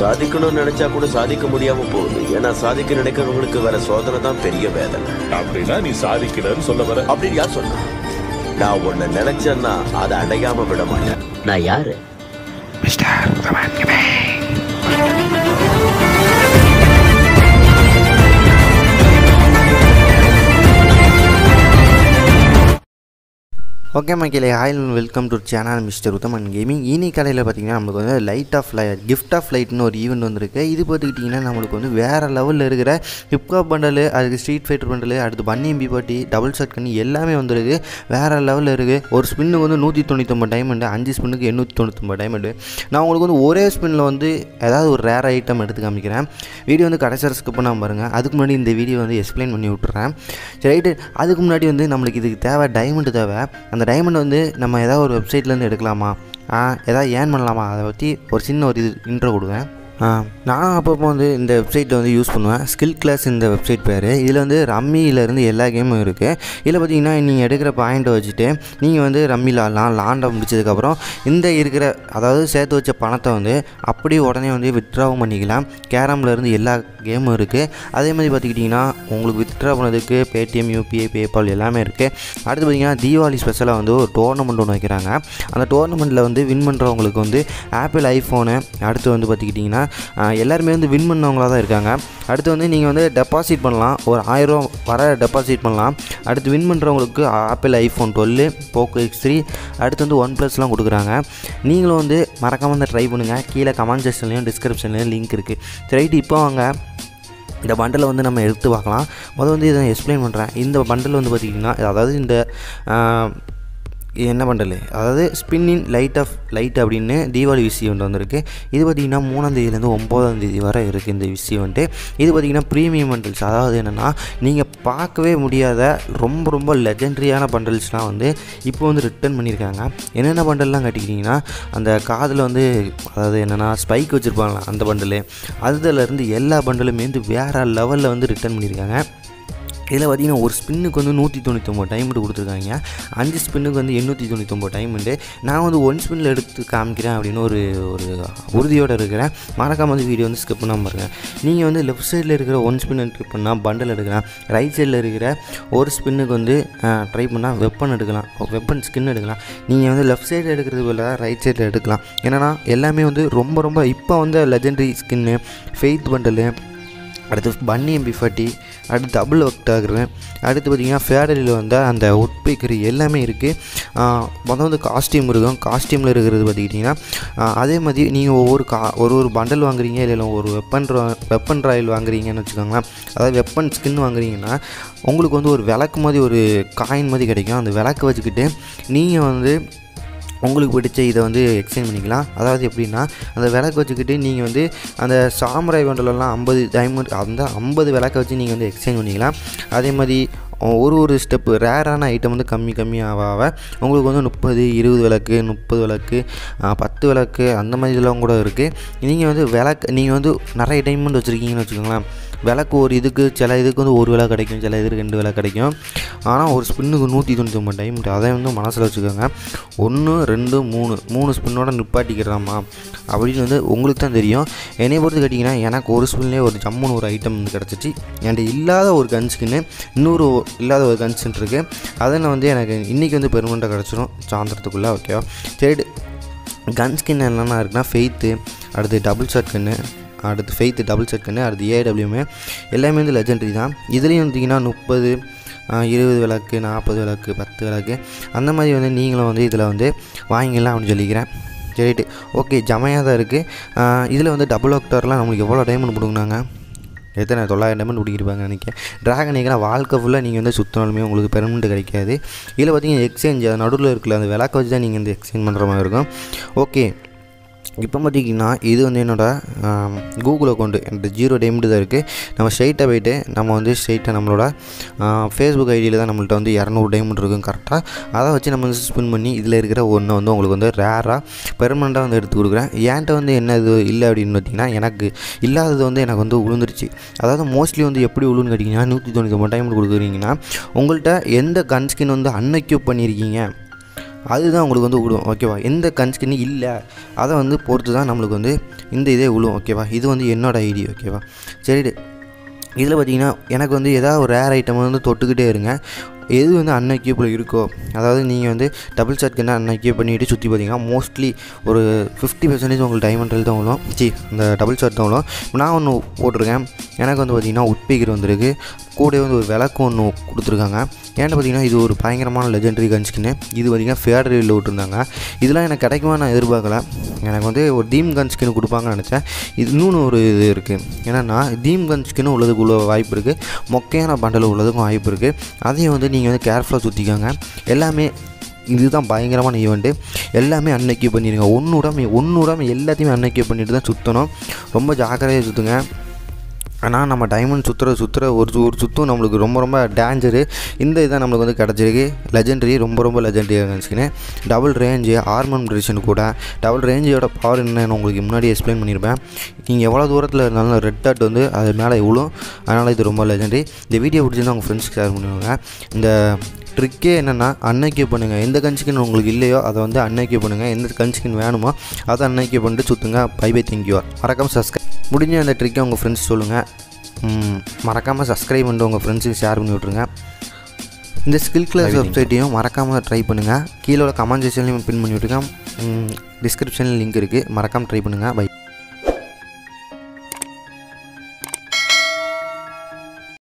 சாதிக்கணும்னு நினைச்சா கூட சாதிக்க முடியாம போகுது. ஏன்னா சாதிக்க நினைக்கிறவங்களுக்கு வர சோதனை தான் பெரிய வேதனை. அப்படின்னா நீ சாதிக்கலன்னு சொல்ல வர. அப்படின்னு யார் சொன்னா நான் ஒண்ணு நினைச்சேன்னா அதை அடையாம விட மாட்டேன். நான் யாரு? ஓகே மக்களே hi welcome to channel mister Uthaman gaming இனி கடையில் பார்த்தீங்கன்னா நம்மளுக்கு வந்து லைட் ஆஃப் லை கிஃப்ட் ஆஃப் லைட்னு ஒரு ஈவெண்ட் வந்திருக்கு. இது பார்த்துக்கிட்டிங்கன்னா நம்மளுக்கு வந்து வேறு லெவலில் இருக்கிற ஹிப்காப் பண்டலு அதுக்கு ஸ்ட்ரீட் ஃபைட்டர் பண்டலு அடுத்து பன்னி எம்பி பாட்டி டபுள் ஷாட் கண்ணி எல்லாமே வந்துருக்கு. வேறு லெவலில் இருக்குது ஒரு ஸ்பின்னுக்கு வந்து நூற்றி தொண்ணூத்தொம்பது டைமண்டு அஞ்சு ஸ்பின்னுக்கு எண்ணூற்றி தொண்ணூத்தொம்பது டைமண்டு நான் உங்களுக்கு வந்து ஒரே ஸ்பின்னில் வந்து ஏதாவது ஒரு ரேர் ஐட்டம் எடுத்து காமிக்கிறேன். வீடியோ வந்து கடைசி ஸ்கிப் பண்ணாமல் பாருங்கள் அதுக்கு முன்னாடி இந்த வீடியோ வந்து எக்ஸ்பிளைன் பண்ணி விட்டுறேன். சரி ரைட்டு அதுக்கு முன்னாடி வந்து நம்மளுக்கு இதுக்கு தேவை டைமண்டு தேவை. அந்த டைமண்ட் வந்து நம்ம ஏதாவது ஒரு வெப்சைட்லேருந்து எடுக்கலாமா? ஏதாவது ஏர்ன் பண்ணலாமா? அதை பற்றி ஒரு சின்ன ஒரு இது இன்ட்ரோ கொடுங்க. நான் நானும் அப்பப்போ வந்து இந்த வெப்சைட்டை வந்து யூஸ் பண்ணுவேன். ஸ்கில் கிளாஸ் இந்த வெப்சைட் பேர். இதில் வந்து ரம்மியிலேருந்து எல்லா கேமும் இருக்குது இதில் பார்த்தீங்கன்னா நீங்கள் எடுக்கிற பாயிண்ட்டை வச்சுட்டு நீங்கள் வந்து ரம்மியில் ஆடலாம். லாண்டை முடிச்சதுக்கப்புறம் இந்த இருக்கிற அதாவது சேர்த்து வச்ச பணத்தை வந்து அப்படியே உடனே வந்து வித்ட்ராவும் பண்ணிக்கலாம். கேரம்லேருந்து எல்லா கேமும் இருக்குது அதே மாதிரி பார்த்துக்கிட்டிங்கன்னா உங்களுக்கு வித்ட்ரா பண்ணதுக்கு பேடிஎம் யூபிஐ பேபால் எல்லாமே இருக்குது அடுத்து பார்த்தீங்கன்னா தீபாவளி ஸ்பெஷலாக வந்து ஒரு டோர்னமெண்ட் ஒன்று வைக்கிறாங்க. அந்த டோர்னமெண்ட்டில் வந்து வின் பண்ணுறவங்களுக்கு வந்து ஆப்பிள் ஐஃபோனு அடுத்து வந்து பார்த்துக்கிட்டிங்கன்னா எல்லாருமே வந்து வின் பண்ணவங்களாக தான் இருக்காங்க. அடுத்து வந்து நீங்கள் வந்து டெபாசிட் பண்ணலாம். ஒரு ஆயிரம் வர டெபாசிட் பண்ணலாம். அடுத்து வின் பண்ணுறவங்களுக்கு apple iPhone twelve Poco X three அடுத்து வந்து ஒன் ப்ளஸ்லாம் கொடுக்குறாங்க. நீங்களும் வந்து மறக்காமல் வந்து ட்ரை பண்ணுங்கள் கீழே கமெண்ட் செக்ஷன்லேயும் டிஸ்கிரிப்ஷன்லேயும் லிங்க் இருக்குது ரைட்டு இப்போ வாங்க. இந்த பண்டலை வந்து நம்ம எடுத்து பார்க்கலாம். முதல்ல வந்து இதை எக்ஸ்பிளைன் பண்ணுறேன் இந்த பண்டில் வந்து பார்த்திங்கன்னா அதாவது இந்த என்ன பண்ணுறது அதாவது ஸ்பின்னின் லைட் ஆஃப் லைட் அப்படின்னு தீபாவளி விஷயம் ஈவெண்ட் வந்திருக்கு. இது பார்த்திங்கன்னா மூணாம் தேதியிலேருந்து தேதி வரை இருக்குது இந்த விஷயம் வந்துட்டு. இது பார்த்திங்கன்னா ப்ரீமியம் பண்டல்ஸ் அதாவது என்னென்னா நீங்கள் பார்க்கவே முடியாத ரொம்ப ரொம்ப லெஜெண்டரியான பண்டல்ஸ்லாம் வந்து இப்போ வந்து ரிட்டர்ன் பண்ணியிருக்காங்க. என்னென்ன பண்டல்லாம் கட்டிக்கிட்டிங்கன்னா அந்த காதில் வந்து அதாவது என்னென்னா ஸ்பைக் வச்சுருப்பாங்களா அந்த பண்டலு அதுலேருந்து எல்லா பண்டலுமே வந்து வேறு லெவலில் வந்து ரிட்டர்ன் பண்ணியிருக்காங்க. இதில் பார்த்திங்கன்னா ஒரு ஸ்பின்னுக்கு வந்து நூற்றி தொண்ணூத்தொம்பது டைமண்ட் கொடுத்துருக்காங்க. அஞ்சு ஸ்பின்னுக்கு வந்து எண்ணூற்றி தொண்ணூத்தொம்பது உண்டு நான் வந்து ஒன் ஸ்பின்னில் எடுத்து காமிக்கிறேன் அப்படின்னு ஒரு ஒரு உறுதியோடு இருக்கிறேன். மறக்காம வந்து வீடியோ வந்து ஸ்கிப் பண்ணாமல் பாருங்கள் நீங்கள் வந்து லெஃப்ட் சைடில் இருக்கிற ஒன் ஸ்பின் ஸ்கிப் பண்ணால் பண்டில் எடுக்கலாம். ரைட் சைடில் இருக்கிற ஒரு ஸ்பின்னுக்கு வந்து ட்ரை பண்ணால் வெப்பன் எடுக்கலாம். வெப்பன் ஸ்கின் எடுக்கலாம். நீங்கள் வந்து லெஃப்ட் சைடில் எடுக்கிறது போல ரைட் சைடில் எடுக்கலாம். ஏன்னா எல்லாமே வந்து ரொம்ப ரொம்ப இப்போ வந்து லெஜெண்டரி ஸ்கின்னு ஃபெய்த் பண்டலு அடுத்து பன்னி எம்பி ஃபார்ட்டி அடுத்து டபுள் ஒர்க் ஆகுறேன். அடுத்து பார்த்திங்கன்னா ஃபேடரியில் வந்தால் அந்த ஒட் பேக்கரி எல்லாமே இருக்குது மொதல் வந்து காஸ்டியூம் இருக்கும் காஸ்டியூமில் இருக்கிறது பார்த்துக்கிட்டிங்கன்னா அதே மாதிரி நீங்கள் ஒவ்வொரு கா ஒரு ஒரு பண்டல் வாங்குறீங்க இல்லை ஒரு வெப்பன் வெப்பன் ராயல் வாங்குறீங்கன்னு வச்சுக்கோங்களேன். அதாவது வெப்பன் ஸ்கின் வாங்குறீங்கன்னா உங்களுக்கு வந்து ஒரு விளக்கு மாதிரி ஒரு காயின் மாதிரி கிடைக்கும். அந்த விளக்கு வச்சுக்கிட்டு நீங்கள் வந்து உங்களுக்கு பிடிச்ச இதை வந்து எக்ஸ்சேஞ்ச் பண்ணிக்கலாம். அதாவது எப்படின்னா அந்த விளக்கு வச்சுக்கிட்டு நீங்கள் வந்து அந்த சாமுராய் வண்டலெல்லாம் ஐம்பது டைமண்ட் அந்த ஐம்பது விளக்க வச்சு நீங்கள் வந்து எக்ஸ்சேஞ்ச் பண்ணிக்கலாம். அதே மாதிரி ஒரு ஒரு ஸ்டெப்பு ரேரான ஐட்டம் வந்து கம்மி கம்மியாக ஆக உங்களுக்கு வந்து முப்பது இருபது விளக்கு முப்பது விளக்கு பத்து விளக்கு அந்த மாதிரி இதெல்லாம் கூட இருக்குது நீங்கள் வந்து விளக்கு நீங்கள் வந்து நிறைய டைமண்ட் வச்சுருக்கீங்கன்னு வச்சுக்கோங்களேன். விளக்கு ஒரு இதுக்கு சில இதுக்கு வந்து ஒரு விலை கிடைக்கும் சில இதுக்கு ரெண்டு விலை கிடைக்கும். ஆனால் ஒரு ஸ்பின்னுக்கு நூற்றி தொண்ணூற்றி ஒம்பது டைம் அதை வந்து மனசில் வச்சுக்கோங்க. ஒன்று ரெண்டு மூணு. மூணு ஸ்பின்னோட நிப்பாட்டிக்கிறாமா? அப்படின்னு வந்து உங்களுக்கு தான் தெரியும். என்னை பொறுத்து கேட்டிங்கன்னா எனக்கு ஒரு ஸ்பின்லேயே ஒரு ஜம்முன்னு ஒரு ஐட்டம் வந்து கிடச்சிச்சு. என்கிட்ட இல்லாத ஒரு கன் ஸ்கின்னு இன்னொரு இல்லாத ஒரு கன் ஸ்கின் இருக்குது அதில் வந்து எனக்கு இன்றைக்கி வந்து பெர்மனெண்ட்டாக கிடச்சிரும். சாயந்தரத்துக்குள்ளே ஓகேவா தேர்டு கன் ஸ்கின் என்னென்ன இருக்குன்னா ஃபெய்த்து அடுத்து டபுள் ஷாட் அடுத்து ஃபெய்த்து டபுள் செக்குன்னு அடுத்து ஏடபிள்யூமே எல்லாமே வந்து லெஜெண்டரி தான். இதுலேயும் வந்தீங்கன்னா முப்பது இருபது விளக்கு நாற்பது விளக்கு பத்து விளக்கு. அந்த மாதிரி வந்து நீங்களும் வந்து இதில் வந்து வாங்கிக்கலாம் அப்படின்னு சொல்லிக்கிறேன். சரிட்டு. ஓகே ஜமையாக தான் இருக்குது இதில் வந்து டபுள் ஆக்டர்லாம் நம்மளுக்கு எவ்வளோ டைமண்ட் கொடுக்குனாங்க எத்தனை? தொள்ளாயிரம் டைமண்ட் பிடிக்கிருப்பாங்க நினைக்கிறேன். ட்ராகன் ஏக்கனா வாழ்க்கை ஃபுல்லாக நீங்கள் வந்து சுற்றினாலுமே உங்களுக்கு பெர்மனெண்ட் கிடைக்காது. இதில் பார்த்தீங்கன்னா எக்ஸ்சேஞ்ச் அது நடுவில் இருக்கிற அந்த விளக்க வச்சு தான் நீங்கள் வந்து எக்ஸ்சேஞ்ச் பண்ணுற மாதிரி இருக்கும். ஓகே இப்போ பார்த்தீங்கன்னா இது வந்து என்னோடய கூகுள் அக்கௌண்ட்டு என்கிட்ட ஜீரோ டைமண்ட் தான் இருக்குது நம்ம ஸ்ட்ரைட்டாக போயிட்டு நம்ம வந்து ஸ்ட்ரைட்டாக நம்மளோட ஃபேஸ்புக் ஐடியில் தான் நம்மள்ட்ட வந்து இரநூறு டைமண்ட் இருக்கும் கரெக்டாக அதை வச்சு நம்ம வந்து ஸ்பின் பண்ணி இதில் இருக்கிற ஒன்று வந்து உங்களுக்கு வந்து ரேராக பெர்மனெண்ட்டாக வந்து எடுத்து கொடுக்குறேன். ஏன்ட்ட வந்து என்ன இது இல்லை அப்படின்னு பார்த்தீங்கன்னா எனக்கு இல்லாதது வந்து எனக்கு வந்து உளுந்துருச்சு. அதாவது மோஸ்ட்லி வந்து எப்படி உளுன்னு கேட்டிங்கன்னா நூற்றி தொண்ணூற்றி ஒம்பது டைமண்ட் கொடுக்குறீங்கன்னா உங்கள்கிட்ட எந்த கன் ஸ்கின் வந்து அன்னைக்கு பண்ணியிருக்கீங்க? அதுதான் உங்களுக்கு வந்து விடும் ஓகேவா எந்த கன்ஸ்கின் இல்லை அதை வந்து பொறுத்து தான் நம்மளுக்கு வந்து இந்த இதே விழும் ஓகேவா இது வந்து என்னோடய ஐடி ஓகேவா சரி இதில் பார்த்தீங்கன்னா எனக்கு வந்து ஏதாவது ஒரு ரேர் ஐட்டம் வந்து தொட்டுக்கிட்டே இருங்க. எது வந்து அன்அக்யூப்பில் இருக்கோ அதாவது நீங்கள் வந்து டபுள் ஷாட்கன்னா அன்அக்யூப் பண்ணிட்டு சுற்றி பார்த்தீங்கன்னா மோஸ்ட்லி ஒரு ஃபிஃப்டி பர்சன்டேஜ் உங்களுக்கு டைமண்ட் தான் விழும். சி இந்த டபுள் ஷாட் தான் விழும். நான் ஒன்று போட்டிருக்கேன். எனக்கு வந்து பார்த்திங்கன்னா உட்பீக்கர் வந்திருக்கு. கூட வந்து ஒரு விளக்கு ஒன்று கொடுத்துருக்காங்க. ஏன்னு பார்த்தீங்கன்னா இது ஒரு பயங்கரமான லெஜெண்டரி கன்ஸ்கின்னு இது பார்த்திங்கன்னா ஃபேடரியில் விட்டுருந்தாங்க. இதெல்லாம் எனக்கு கிடைக்குமா நான் எதிர்பார்க்கல. எனக்கு வந்து ஒரு தீம் கன் ஸ்கின் கொடுப்பாங்கன்னு நினச்சேன். இது இன்னொன்று ஒரு இது இருக்குது என்னென்னா தீம் கன் ஸ்கின்னு உள்ளதுக்கு உள்ள வாய்ப்பு இருக்குது மொக்கையான பண்டல் உள்ளதுக்கும் வாய்ப்பு இருக்குது அதையும் வந்து நீங்கள் வந்து கேர்ஃபுல்லாக சுற்றிக்கோங்க எல்லாமே இதுதான் பயங்கரமான ஈவெண்ட்டு எல்லாமே அன்னைக்கு பண்ணிடுங்க. ஒன்று விடாம ஒன்று விடாம எல்லாத்தையுமே அன்னைக்கியூ பண்ணிட்டு தான் சுற்றணும் ரொம்ப ஜாக்கிரதையாக சுற்றுங்க ஆனால் நம்ம டைமண்ட் சுற்றுற சுற்றுற ஒரு ஒரு சுற்றும் நம்மளுக்கு ரொம்ப ரொம்ப டேஞ்சரு இந்த இதான் நம்மளுக்கு வந்து கிடச்சிருக்கு. லெஜெண்டரி ரொம்ப ரொம்ப லெஜெண்டரியாக இருந்துச்சுன்னு. டபுள் ரேஞ்சு ஆர்மன் ரிஷன் கூட. டபுள் ரேஞ்சோட பவர் என்னன்னு உங்களுக்கு முன்னாடி எக்ஸ்பிளைன் பண்ணியிருப்பேன் நீங்கள் எவ்வளோ தூரத்தில் இருந்தாலும் ரெட் டாட் வந்து அது மேலே விழும். அதனால் இது ரொம்ப லெஜெண்டரி இந்த வீடியோ பிடிச்சிருந்தா உங்கள் ஃப்ரெண்ட்ஸ்க்கு ஷேர் பண்ணுவாங்க இந்த ட்ரிக்கே என்னென்னா அன்னைக்கு பண்ணுங்கள் எந்த கன்ஸ்கின் உங்களுக்கு இல்லையோ அதை வந்து அன்னைக்கு பண்ணுங்கள் எந்த கன்ஸ்கின் வேணுமோ அதை அன்னைக்கு பண்ணிட்டு சுற்றுங்க பை பை தேங்க்யூ மறக்காமல் சப்ஸ்கிரைப் முடிஞ்ச அந்த ட்ரிக்கை உங்கள் ஃப்ரெண்ட்ஸ் சொல்லுங்கள் மறக்காமல் சப்ஸ்கிரைப் பண்ணிட்டு உங்கள் ஃப்ரெண்ட்ஸுக்கு ஷேர் பண்ணி விட்ருங்க இந்த ஸ்கில் கிளாஸ் வெப்சைட்டையும் மறக்காமல் ட்ரை பண்ணுங்கள் கீழே உள்ள கமெண்ட் செக்ஷன்லையும் பின் பண்ணி விட்ருக்கேன் டிஸ்கிரிப்ஷனில் லிங்க் இருக்குது மறக்காமல் ட்ரை பண்ணுங்கள் பை